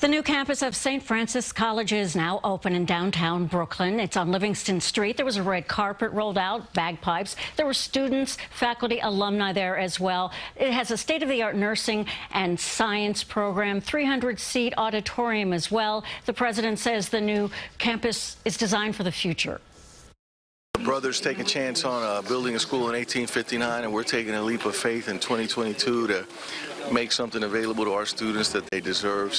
The new campus of St. Francis College is now open in downtown Brooklyn. It's on Livingston Street. There was a red carpet rolled out, bagpipes. There were students, faculty, alumni there as well. It has a state-of-the-art nursing and science program, 300-seat auditorium as well. The president says the new campus is designed for the future. The brothers take a chance on uh, building a school in 1859, and we're taking a leap of faith in 2022 to make something available to our students that they deserve.